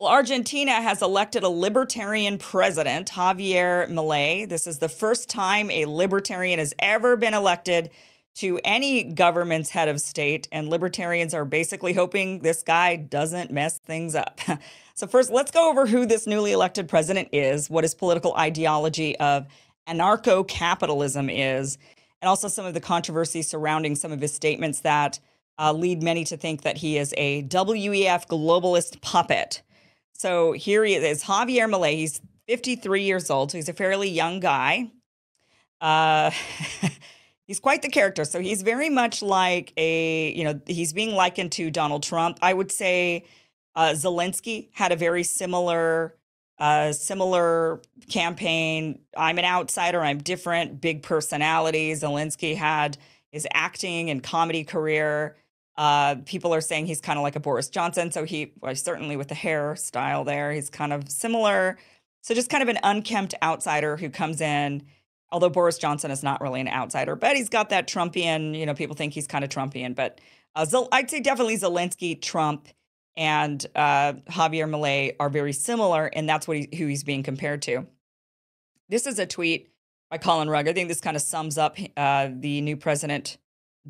Well, Argentina has elected a libertarian president, Javier Milei. This is the first time a libertarian has ever been elected to any government's head of state, and libertarians are basically hoping this guy doesn't mess things up. so, first, let's go over who this newly elected president is, what his political ideology of anarcho capitalism is, and also some of the controversy surrounding some of his statements that uh, lead many to think that he is a WEF globalist puppet. So here he is, Javier Milei. He's 53 years old, so he's a fairly young guy. Uh, he's quite the character. So he's very much like a, you know, he's being likened to Donald Trump. I would say uh, Zelensky had a very similar, uh, similar campaign. I'm an outsider. I'm different. Big personality. Zelensky had his acting and comedy career. Uh, people are saying he's kind of like a Boris Johnson. So he, well, certainly with the hairstyle there, he's kind of similar. So just kind of an unkempt outsider who comes in. Although Boris Johnson is not really an outsider, but he's got that Trumpian. You know, people think he's kind of Trumpian, but uh, I'd say definitely Zelensky, Trump, and uh, Javier Milei are very similar, and that's what he, who he's being compared to. This is a tweet by Colin Rugg. I think this kind of sums up uh, the new president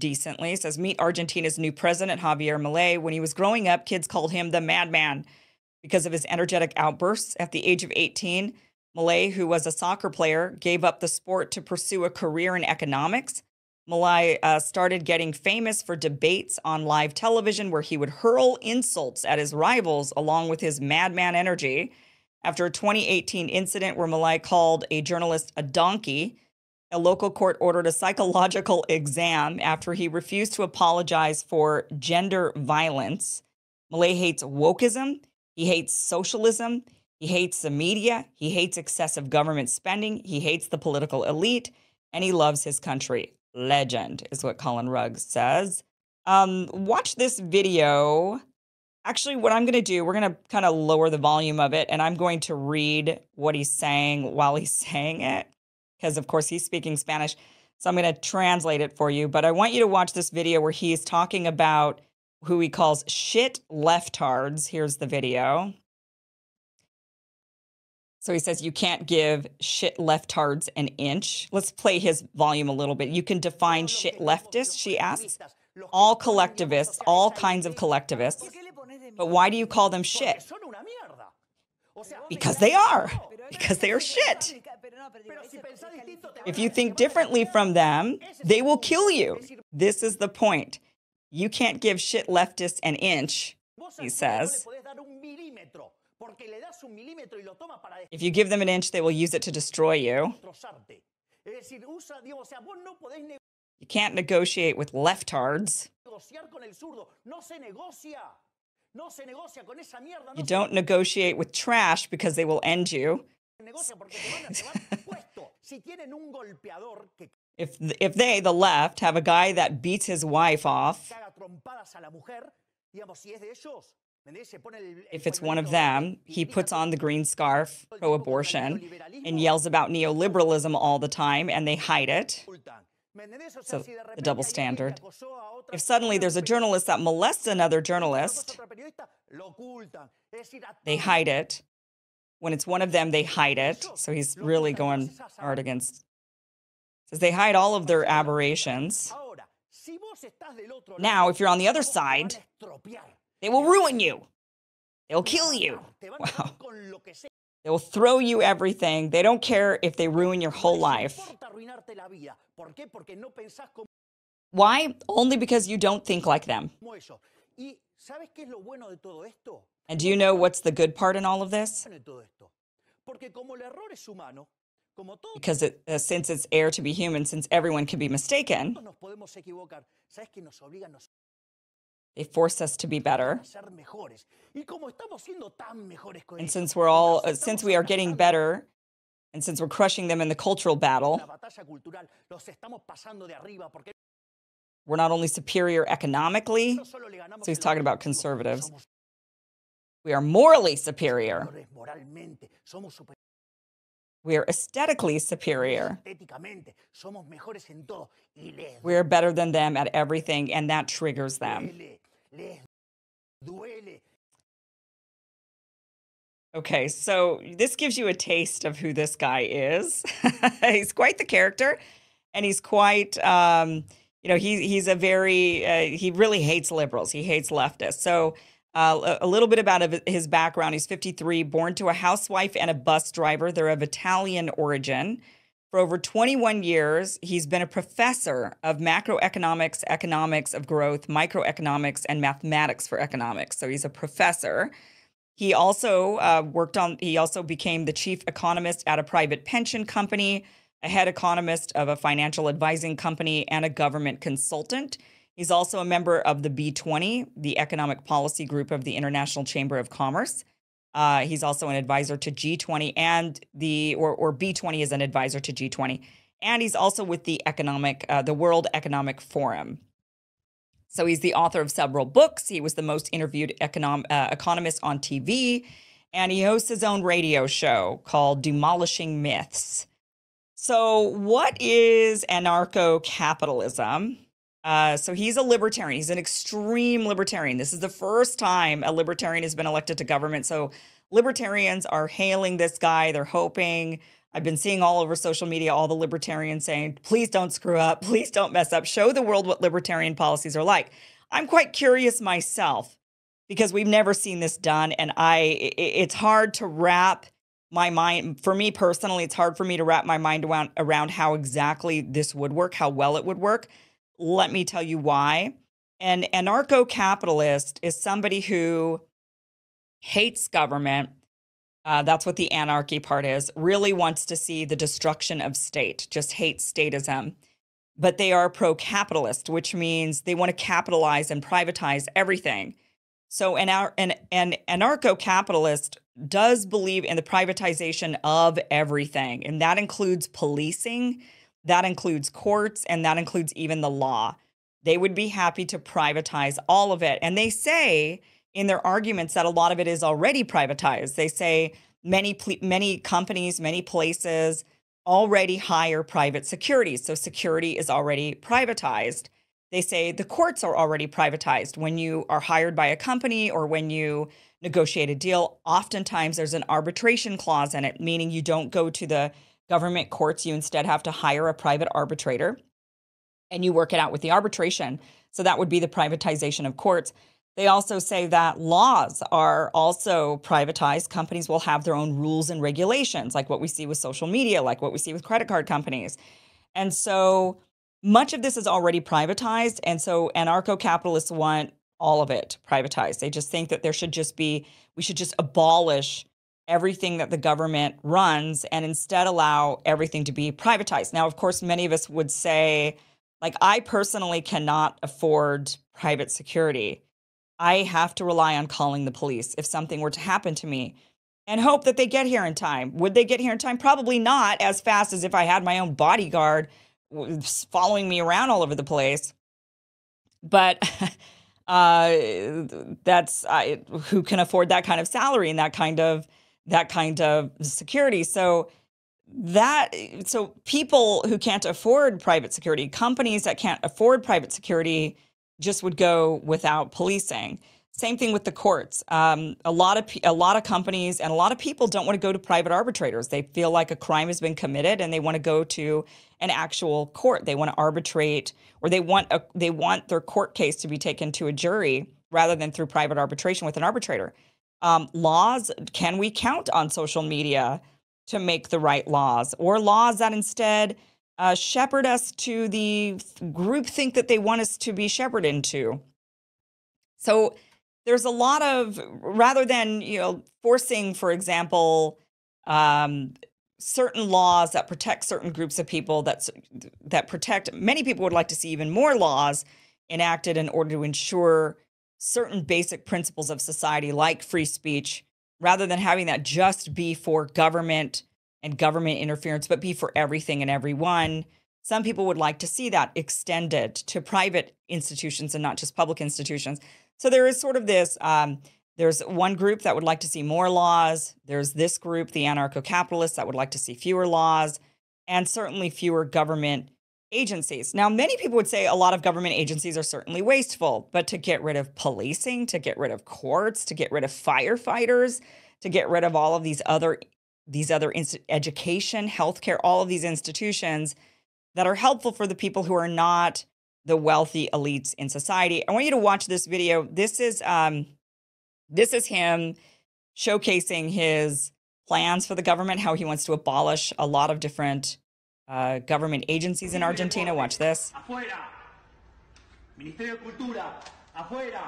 decently. It says, Meet Argentina's new president, Javier Milei. When he was growing up, kids called him the madman because of his energetic outbursts. At the age of 18, Milei, who was a soccer player, gave up the sport to pursue a career in economics. Milei uh, started getting famous for debates on live television where he would hurl insults at his rivals along with his madman energy. After a 2018 incident where Milei called a journalist a donkey, a local court ordered a psychological exam after he refused to apologize for gender violence. Milei hates wokeism. He hates socialism. He hates the media. He hates excessive government spending. He hates the political elite. And he loves his country. Legend is what Colin Ruggs says. Um, watch this video. Actually, what I'm going to do, we're going to kind of lower the volume of it, and I'm going to read what he's saying while he's saying it because of course he's speaking Spanish. So I'm going to translate it for you. But I want you to watch this video where he's talking about who he calls shit leftards. Here's the video. So he says, You can't give shit leftards an inch. Let's play his volume a little bit. You can define shit leftists, she asks. All collectivists, all kinds of collectivists. But why do you call them shit? Because they are. Because they are shit. If you think differently from them, they will kill you. This is the point. You can't give shit leftists an inch, he says. If you give them an inch, they will use it to destroy you. You can't negotiate with leftards. You don't negotiate with trash because they will end you. If if they the left have a guy that beats his wife off if it's one of them, he puts on the green scarf pro abortion and yells about neoliberalism all the time and they hide it. So, the double standard. If suddenly there's a journalist that molests another journalist, they hide it. When it's one of them, they hide it. So he's really going hard against. Says they hide all of their aberrations. Now, if you're on the other side, they will ruin you. They'll kill you. Wow. They will throw you everything. They don't care if they ruin your whole life. Why? Only because you don't think like them. And do you know what's the good part in all of this? Because it, uh, since it's air to be human, since everyone can be mistaken, they force us to be better. And since we're all, uh, since we are getting better, and since we're crushing them in the cultural battle, we're not only superior economically, so he's talking about conservatives, we are morally superior. We are aesthetically superior. We are better than them at everything, and that triggers them. Okay, so this gives you a taste of who this guy is. he's quite the character, and he's quite, um, you know, he, he's a very, uh, he really hates liberals. He hates leftists. So, uh, a little bit about his background. He's 53, born to a housewife and a bus driver. They're of Italian origin. For over 21 years, he's been a professor of macroeconomics, economics of growth, microeconomics, and mathematics for economics. So he's a professor. He also uh, worked on, he also became the chief economist at a private pension company, a head economist of a financial advising company, and a government consultant. He's also a member of the B20, the economic policy group of the International Chamber of Commerce. Uh, he's also an advisor to G20 and the or, or B20 is an advisor to G20, and he's also with the economic uh, the World Economic Forum. So he's the author of several books. He was the most interviewed econom- uh, economist on TV, and he hosts his own radio show called Demolishing Myths. So, what is anarcho capitalism? Uh, so he's a libertarian. He's an extreme libertarian. This is the first time a libertarian has been elected to government. So libertarians are hailing this guy. They're hoping. I've been seeing all over social media all the libertarians saying, please don't screw up. Please don't mess up. Show the world what libertarian policies are like. I'm quite curious myself because we've never seen this done. And I, it's hard to wrap my mind, for me personally, it's hard for me to wrap my mind around, around how exactly this would work, how well it would work. Let me tell you why. An anarcho capitalist is somebody who hates government. Uh, that's what the anarchy part is. Really wants to see the destruction of state, just hates statism. But they are pro capitalist, which means they want to capitalize and privatize everything. So, an, an, an anarcho capitalist does believe in the privatization of everything, and that includes policing that includes courts and that includes even the law. They would be happy to privatize all of it. And they say in their arguments that a lot of it is already privatized. They say many many companies, many places already hire private security. So security is already privatized. They say the courts are already privatized. When you are hired by a company or when you negotiate a deal, oftentimes there's an arbitration clause in it, meaning you don't go to the government courts, you instead have to hire a private arbitrator and you work it out with the arbitration. So that would be the privatization of courts. They also say that laws are also privatized. Companies will have their own rules and regulations, like what we see with social media, like what we see with credit card companies. And so much of this is already privatized. And so anarcho capitalists want all of it privatized. They just think that there should just be, we should just abolish everything that the government runs and instead allow everything to be privatized. Now, of course, many of us would say, like, I personally cannot afford private security. I have to rely on calling the police if something were to happen to me and hope that they get here in time. Would they get here in time? Probably not as fast as if I had my own bodyguard following me around all over the place. But uh, that's I, who can afford that kind of salary and that kind of that kind of security. So that so people who can't afford private security, companies that can't afford private security just would go without policing. Same thing with the courts. Um, a lot of a lot of companies and a lot of people don't want to go to private arbitrators. They feel like a crime has been committed and they want to go to an actual court. They want to arbitrate or they want a, they want their court case to be taken to a jury rather than through private arbitration with an arbitrator um, laws can we count on social media to make the right laws? Or laws that instead uh, shepherd us to the group think that they want us to be shepherded into. So there's a lot of rather than you know forcing for example um, certain laws that protect certain groups of people that that protect many people would like to see even more laws enacted in order to ensure certain basic principles of society, like free speech, rather than having that just be for government and government interference, but be for everything and everyone. Some people would like to see that extended to private institutions and not just public institutions. So there is sort of this um, there's one group that would like to see more laws. There's this group, the anarcho capitalists, that would like to see fewer laws and certainly fewer government agencies. Now, many people would say a lot of government agencies are certainly wasteful, but to get rid of policing, to get rid of courts, to get rid of firefighters, to get rid of all of these other these other education, healthcare, all of these institutions that are helpful for the people who are not the wealthy elites in society. I want you to watch this video. This is um, this is him showcasing his plans for the government, how he wants to abolish a lot of different uh, government agencies in Argentina. Watch this. Afuera. Ministerio de Cultura. Afuera.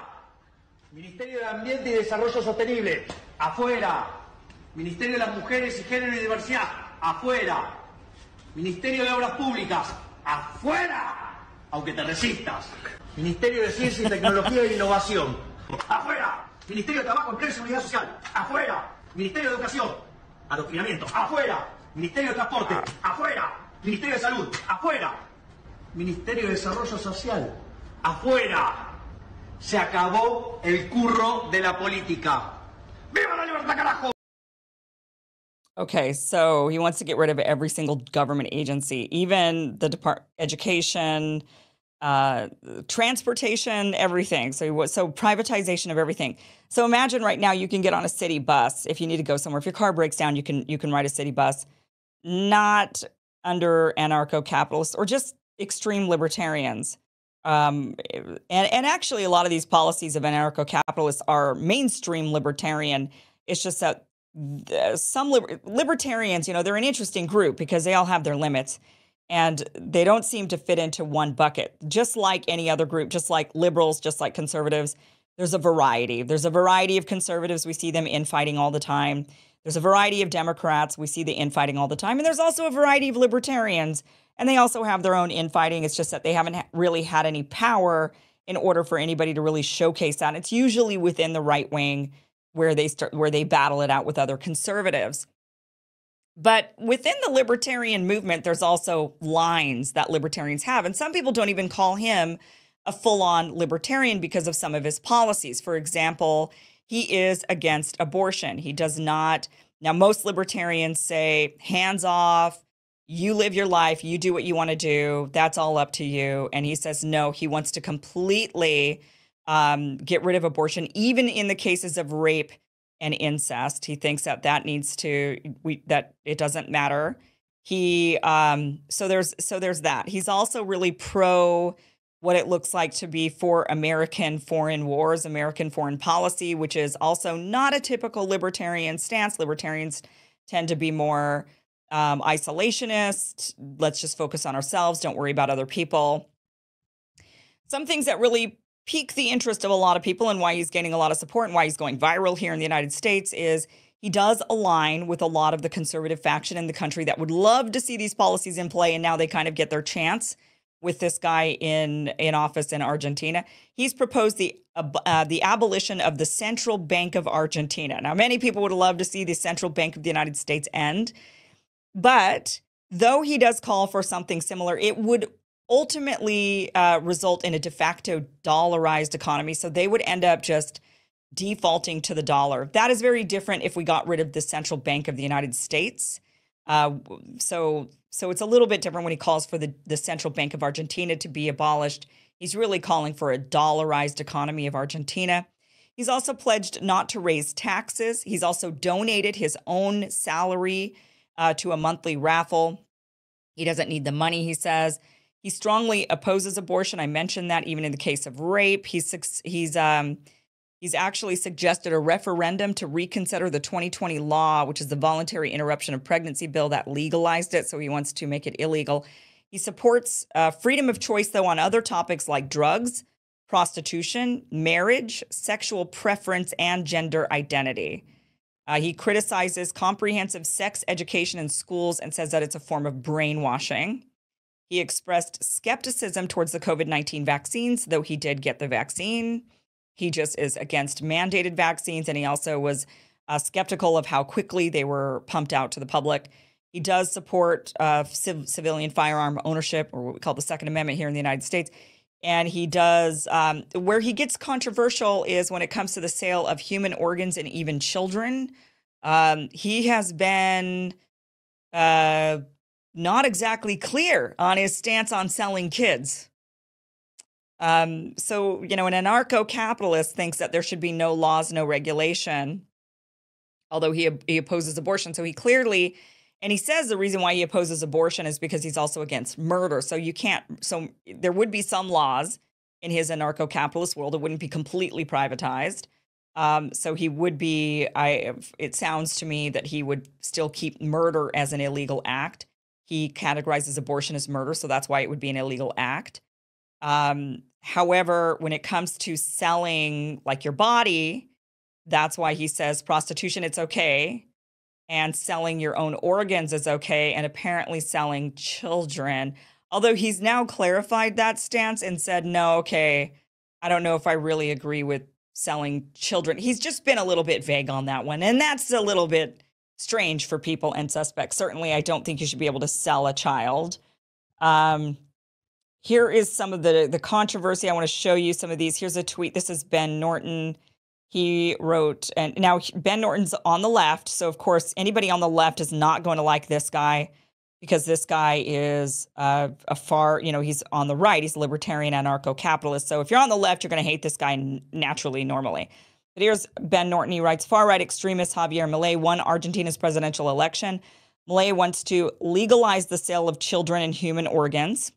Ministerio de Ambiente y Desarrollo Sostenible. Afuera. Ministerio de las Mujeres y Género y Diversidad. Afuera. Ministerio de Obras Públicas. Afuera. Aunque te resistas. Ministerio de Ciencia y Tecnología e Innovación. Afuera. Ministerio de Trabajo, Empleo y Seguridad Social. Afuera. Ministerio de Educación. Adoctrinamiento. Afuera. Ministerio de Transporte. Afuera. Ministerio de Salud. Afuera. Ministerio de Desarrollo Social. Afuera. Se acabó el curro de la política. ¡Viva la libertad, carajo! Okay, so he wants to get rid of every single government agency, even the Department Education, uh, transportation, everything. So so privatization of everything. So imagine right now you can get on a city bus if you need to go somewhere. If your car breaks down, you can you can ride a city bus, not under anarcho-capitalists or just extreme libertarians. Um, and, and actually, a lot of these policies of anarcho-capitalists are mainstream libertarian. It's just that some liber- libertarians, you know, they're an interesting group because they all have their limits and they don't seem to fit into one bucket. Just like any other group, just like liberals, just like conservatives, there's a variety. There's a variety of conservatives. We see them infighting all the time. There's a variety of Democrats. We see the infighting all the time. And there's also a variety of libertarians. And they also have their own infighting. It's just that they haven't really had any power in order for anybody to really showcase that. It's usually within the right wing where they start where they battle it out with other conservatives. But within the libertarian movement, there's also lines that libertarians have. And some people don't even call him a full on libertarian because of some of his policies. For example, he is against abortion. He does not. Now, most libertarians say hands off, you live your life, you do what you want to do, that's all up to you. And he says no, he wants to completely um, get rid of abortion, even in the cases of rape and incest. He thinks that that needs to we that it doesn't matter. He um, so there's so there's that. He's also really pro what it looks like to be for American foreign wars, American foreign policy, which is also not a typical libertarian stance. Libertarians tend to be more um, isolationist. Let's just focus on ourselves. Don't worry about other people. Some things that really pique the interest of a lot of people and why he's gaining a lot of support and why he's going viral here in the United States is he does align with a lot of the conservative faction in the country that would love to see these policies in play and now they kind of get their chance with this guy in in office in Argentina. He's proposed the uh, the abolition of the Central Bank of Argentina. Now many people would love to see the Central Bank of the United States end, but though he does call for something similar, it would ultimately uh, result in a de facto dollarized economy. So they would end up just defaulting to the dollar. That is very different if we got rid of the central bank of the United States. Uh, so so it's a little bit different when he calls for the, the central bank of Argentina to be abolished. He's really calling for a dollarized economy of Argentina. He's also pledged not to raise taxes. He's also donated his own salary uh, to a monthly raffle. He doesn't need the money, he says. He strongly opposes abortion. I mentioned that even in the case of rape. He's he's um, he's actually suggested a referendum to reconsider the 2020 law, which is the voluntary interruption of pregnancy bill that legalized it. So he wants to make it illegal. He supports uh, freedom of choice, though, on other topics like drugs, prostitution, marriage, sexual preference, and gender identity. Uh, he criticizes comprehensive sex education in schools and says that it's a form of brainwashing. He expressed skepticism towards the COVID 19 vaccines, though he did get the vaccine. He just is against mandated vaccines, and he also was uh, skeptical of how quickly they were pumped out to the public. He does support uh, civ- civilian firearm ownership, or what we call the Second Amendment here in the United States. And he does, um, where he gets controversial is when it comes to the sale of human organs and even children. Um, he has been uh, not exactly clear on his stance on selling kids. Um, so, you know, an anarcho capitalist thinks that there should be no laws, no regulation although he he opposes abortion. So he clearly and he says the reason why he opposes abortion is because he's also against murder. So you can't so there would be some laws in his anarcho-capitalist world it wouldn't be completely privatized. Um, so he would be I it sounds to me that he would still keep murder as an illegal act. He categorizes abortion as murder, so that's why it would be an illegal act. Um, however, when it comes to selling like your body, that's why he says prostitution, it's okay. And selling your own organs is okay. And apparently selling children. Although he's now clarified that stance and said, no, okay, I don't know if I really agree with selling children. He's just been a little bit vague on that one. And that's a little bit strange for people and suspects. Certainly, I don't think you should be able to sell a child. Um, here is some of the the controversy. I want to show you some of these. Here's a tweet. This is Ben Norton. He wrote, and now Ben Norton's on the left. So, of course, anybody on the left is not going to like this guy because this guy is uh, a far, you know, he's on the right. He's libertarian, anarcho capitalist. So, if you're on the left, you're going to hate this guy naturally, normally. But here's Ben Norton. He writes Far right extremist Javier Milei won Argentina's presidential election. Milei wants to legalize the sale of children and human organs.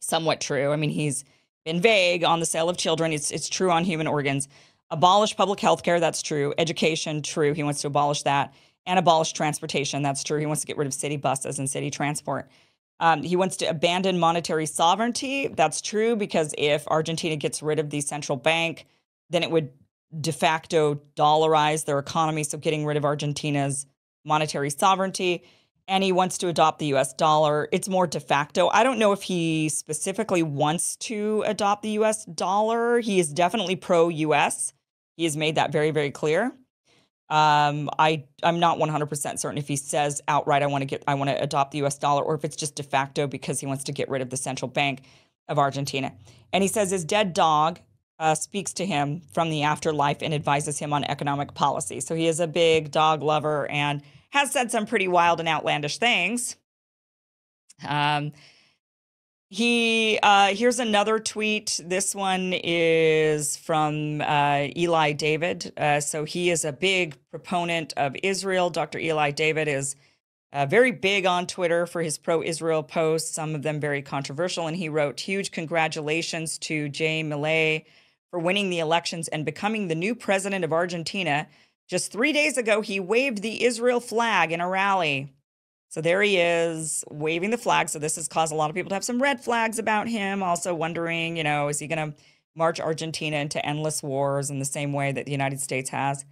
Somewhat true. I mean, he's been vague on the sale of children. It's, it's true on human organs. Abolish public health care. That's true. Education. True. He wants to abolish that. And abolish transportation. That's true. He wants to get rid of city buses and city transport. Um, he wants to abandon monetary sovereignty. That's true because if Argentina gets rid of the central bank, then it would de facto dollarize their economy, so getting rid of Argentina's monetary sovereignty. And he wants to adopt the US dollar. It's more de facto. I don't know if he specifically wants to adopt the US dollar. He is definitely pro US. He has made that very, very clear. Um, I I'm not 100% certain if he says outright I want to get I want to adopt the US dollar or if it's just de facto because he wants to get rid of the central bank of Argentina. And he says his dead dog uh, speaks to him from the afterlife and advises him on economic policy. So he is a big dog lover and has said some pretty wild and outlandish things. Um, he uh, here's another tweet. This one is from uh, Eli David. Uh, so he is a big proponent of Israel. Dr. Eli David is uh, very big on Twitter for his pro-Israel posts. Some of them very controversial. And he wrote huge congratulations to Jay Milei for winning the elections and becoming the new president of Argentina. Just three days ago, he waved the Israel flag in a rally. So there he is waving the flag. So this has caused a lot of people to have some red flags about him, also wondering, you know, is he going to march Argentina into endless wars in the same way that the United States has?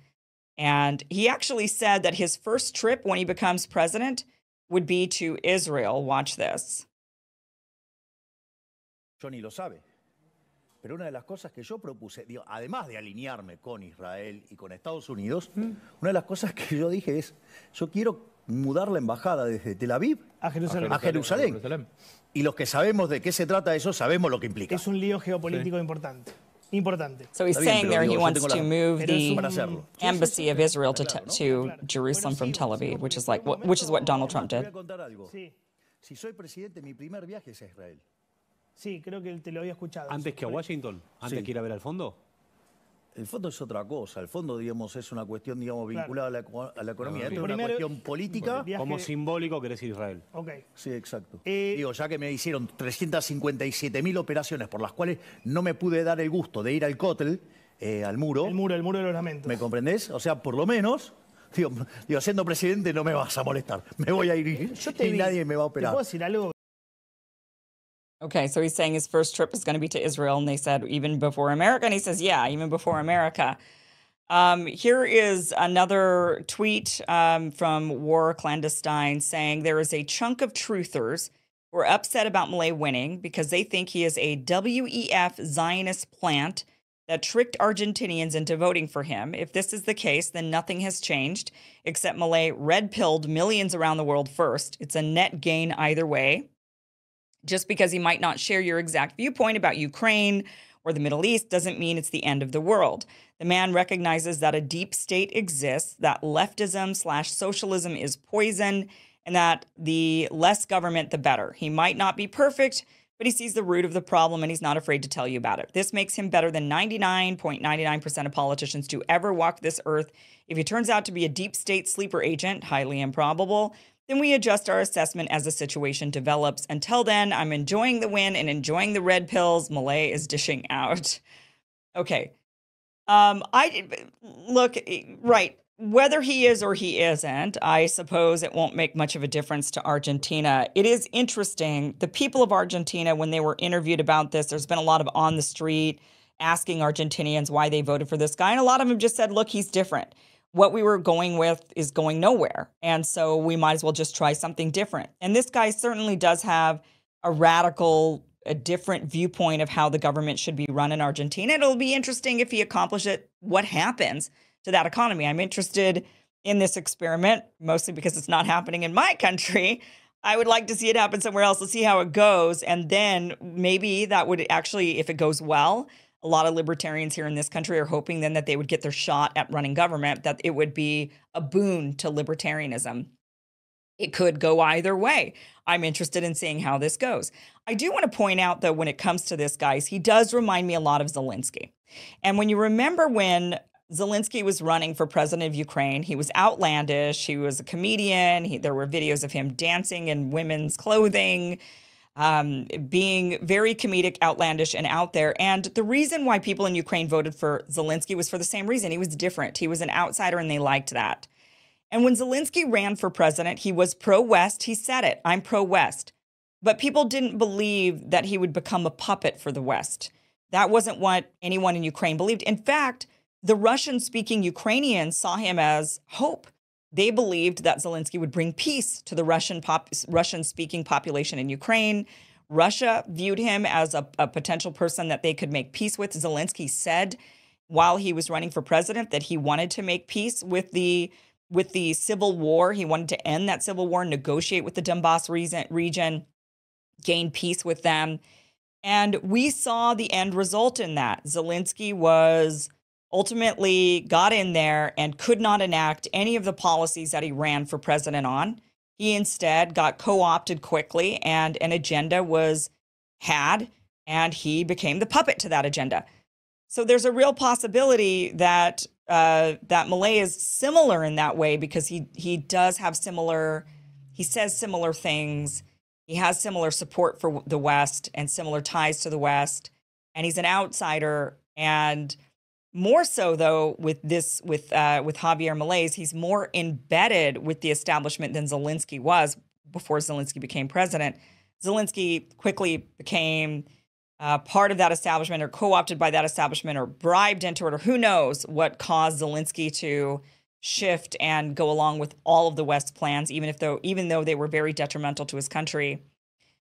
And he actually said that his first trip when he becomes president would be to Israel. Watch this. Johnny lo sabe. Pero una de las cosas que yo propuse, digo, además de alinearme con Israel y con Estados Unidos, mm. una de las cosas que yo dije es, yo quiero mudar la embajada desde Tel Aviv a Jerusalén. A Jerusalén. Jerusalén. Y los que sabemos de qué se trata eso, sabemos lo que implica. Es un lío geopolítico sí. importante. Importante. So he's saying there he wants to move the embassy of Israel to, to Jerusalem from Tel Aviv, which is like which is what Donald Trump did. Si soy presidente, mi primer viaje es a Israel. Sí, creo que te lo había escuchado. ¿Antes que a Washington? ¿Antes que ir a ver al fondo? El fondo es otra cosa. El fondo, digamos, es una cuestión, digamos, vinculada a, la, a, la, economía. Esto es una cuestión política. Como simbólico querés ir a Israel. Ok. Sí, exacto. Eh, Digo, ya que me hicieron 357 mil operaciones por las cuales no me pude dar el gusto de ir al cótel, eh, al muro. El muro, el muro de los lamentos. ¿Me comprendés? O sea, por lo menos... Digo, digo, siendo presidente no me vas a molestar. Me voy a ir Yo te y nadie me va a operar. ¿Te puedo decir algo? Okay, so he's saying his first trip is going to be to Israel, and they said even before America, and he says, yeah, even before America. Um, here is another tweet um, from War Clandestine saying there is a chunk of truthers who are upset about Milei winning because they think he is a WEF Zionist plant that tricked Argentinians into voting for him. If this is the case, then nothing has changed except Milei red pilled millions around the world first. It's a net gain either way. Just because he might not share your exact viewpoint about Ukraine or the Middle East doesn't mean it's the end of the world. The man recognizes that a deep state exists, that leftism slash socialism is poison, and that the less government, the better. He might not be perfect, but he sees the root of the problem and he's not afraid to tell you about it. This makes him better than 99.99% of politicians to ever walk this earth. If he turns out to be a deep state sleeper agent, highly improbable, then we adjust our assessment as the situation develops. Until then, I'm enjoying the win and enjoying the red pills Milei is dishing out. Okay. Um, I look right whether he is or he isn't, I suppose it won't make much of a difference to Argentina. It is interesting. The people of Argentina, when they were interviewed about this, there's been a lot of on the street asking Argentinians why they voted for this guy. And a lot of them just said, look, he's different. What we were going with is going nowhere. And so we might as well just try something different. And this guy certainly does have a radical, a different viewpoint of how the government should be run in Argentina. It'll be interesting if he accomplishes it, what happens to that economy. I'm interested in this experiment, mostly because it's not happening in my country. I would like to see it happen somewhere else to see how it goes. And then maybe that would actually, if it goes well, a lot of libertarians here in this country are hoping then that they would get their shot at running government, that it would be a boon to libertarianism. It could go either way. I'm interested in seeing how this goes. I do want to point out, though, when it comes to this, guys, he does remind me a lot of Zelensky. And when you remember when Zelensky was running for president of Ukraine. He was outlandish. He was a comedian. He, there were videos of him dancing in women's clothing, um, being very comedic, outlandish, and out there. And the reason why people in Ukraine voted for Zelensky was for the same reason. He was different. He was an outsider, and they liked that. And when Zelensky ran for president, he was pro West. He said it I'm pro West. But people didn't believe that he would become a puppet for the West. That wasn't what anyone in Ukraine believed. In fact, the Russian speaking Ukrainians saw him as hope. They believed that Zelensky would bring peace to the Russian pop, Russian speaking population in Ukraine. Russia viewed him as a, a potential person that they could make peace with. Zelensky said while he was running for president that he wanted to make peace with the with the civil war. He wanted to end that civil war, negotiate with the Donbass region, gain peace with them. And we saw the end result in that. Zelensky was ultimately got in there and could not enact any of the policies that he ran for president on. He instead got co opted quickly, and an agenda was had, and he became the puppet to that agenda. So there's a real possibility that uh, that Milei is similar in that way because he he does have similar, he says similar things. He has similar support for the West and similar ties to the West, and he's an outsider. And more so, though, with this with uh, with Javier Milei, he's more embedded with the establishment than Zelensky was before Zelensky became president. Zelensky quickly became uh, part of that establishment, or co-opted by that establishment, or bribed into it, or who knows what caused Zelensky to shift and go along with all of the West plans, even if though even though they were very detrimental to his country.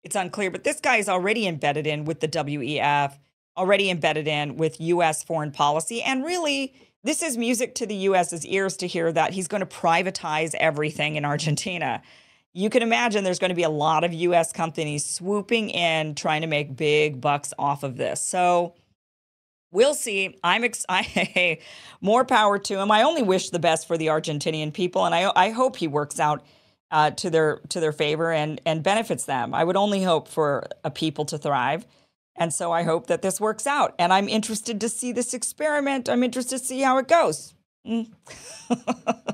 It's unclear, but this guy is already embedded in with the WEF already embedded in with U.S. foreign policy. And really, this is music to the U.S.'s ears to hear that he's going to privatize everything in Argentina. You can imagine there's going to be a lot of U.S. companies swooping in, trying to make big bucks off of this. So we'll see. I'm excited. More power to him. I only wish the best for the Argentinian people, and I, I hope he works out uh, to their to their favor and and benefits them. I would only hope for a people to thrive. And so I hope that this works out. And I'm interested to see this experiment. I'm interested to see how it goes. Mm.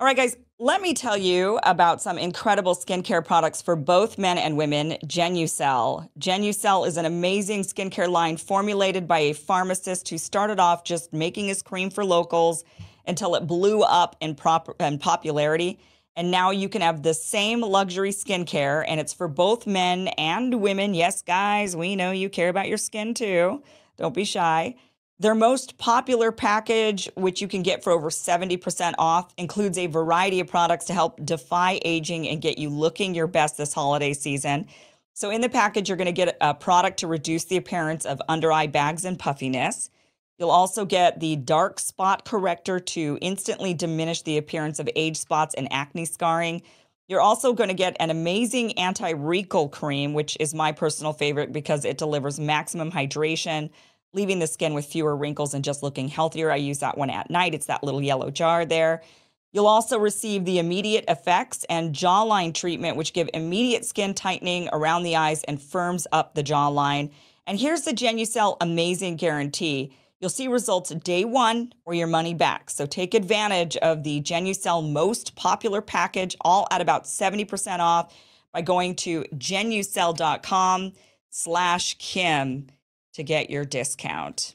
All right, guys, let me tell you about some incredible skincare products for both men and women Genucel. Genucel is an amazing skincare line formulated by a pharmacist who started off just making his cream for locals until it blew up in, prop- in popularity. And now you can have the same luxury skincare, and it's for both men and women. Yes, guys, we know you care about your skin too. Don't be shy. Their most popular package, which you can get for over 70% off, includes a variety of products to help defy aging and get you looking your best this holiday season. So, in the package, you're going to get a product to reduce the appearance of under eye bags and puffiness. You'll also get the dark spot corrector to instantly diminish the appearance of age spots and acne scarring. You're also going to get an amazing anti wrinkle cream, which is my personal favorite because it delivers maximum hydration, leaving the skin with fewer wrinkles and just looking healthier. I use that one at night. It's that little yellow jar there. You'll also receive the immediate effects and jawline treatment, which give immediate skin tightening around the eyes and firms up the jawline. And here's the Genucel amazing guarantee. You'll see results day one or your money back. So take advantage of the Genucel most popular package, all at about 70% off by going to genucel.com slash Kim to get your discount.